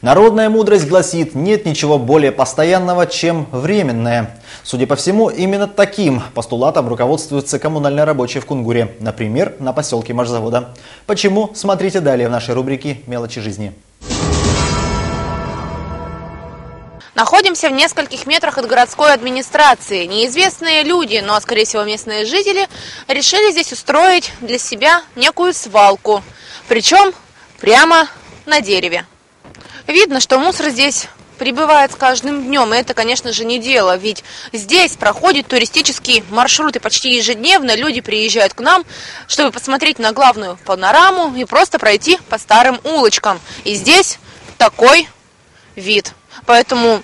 Народная мудрость гласит, нет ничего более постоянного, чем временное. Судя по всему, именно таким постулатом руководствуются коммунальные рабочие в Кунгуре, например, на поселке Машзавода. Почему? Смотрите далее в нашей рубрике «Мелочи жизни». Находимся в нескольких метрах от городской администрации. Неизвестные люди, но, скорее всего, местные жители, решили здесь устроить для себя некую свалку. Причем прямо на дереве. Видно, что мусор здесь прибывает с каждым днем. И это, конечно же, не дело, ведь здесь проходит туристический маршрут, и почти ежедневно люди приезжают к нам, чтобы посмотреть на главную панораму и просто пройти по старым улочкам. И здесь такой вид. Поэтому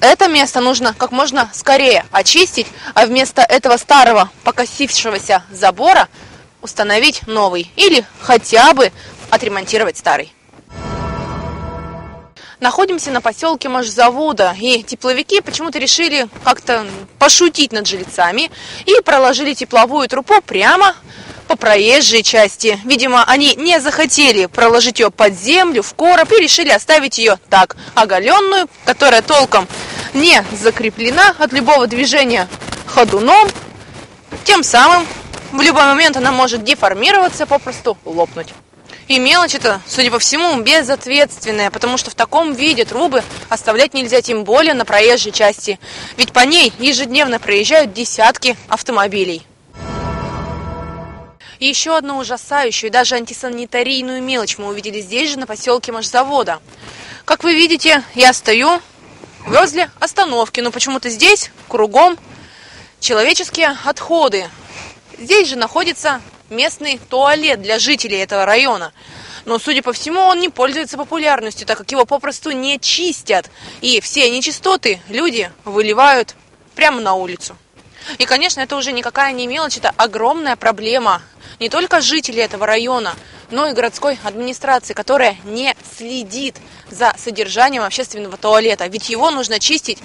это место нужно как можно скорее очистить, а вместо этого старого покосившегося забора установить новый или хотя бы отремонтировать старый. Находимся на поселке Машзавода, и тепловики почему-то решили как-то пошутить над жильцами и проложили тепловую трубу прямо по проезжей части. Видимо, они не захотели проложить ее под землю, в короб, и решили оставить ее так, оголенную, которая толком не закреплена от любого движения ходуном. Тем самым в любой момент она может деформироваться, попросту лопнуть. И мелочь это, судя по всему, безответственная, потому что в таком виде трубы оставлять нельзя, тем более на проезжей части. Ведь по ней ежедневно проезжают десятки автомобилей. И еще одну ужасающую, даже антисанитарийную мелочь мы увидели здесь же, на поселке Машзавода. Как вы видите, я стою возле остановки, но почему-то здесь кругом человеческие отходы. Здесь же находится местный туалет для жителей этого района. Но, судя по всему, он не пользуется популярностью, так как его попросту не чистят. И все нечистоты люди выливают прямо на улицу. И, конечно, это уже никакая не мелочь, это огромная проблема не только жителей этого района, но и городской администрации, которая не следит за содержанием общественного туалета. Ведь его нужно чистить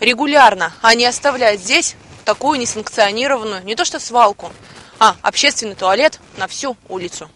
регулярно, а не оставлять здесь такую несанкционированную, не то что свалку, а общественный туалет на всю улицу.